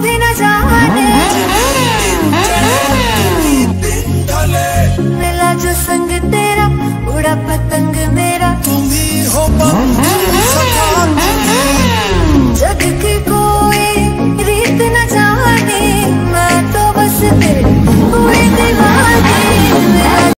भी न जाने